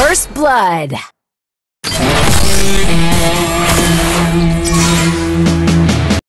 First Blood.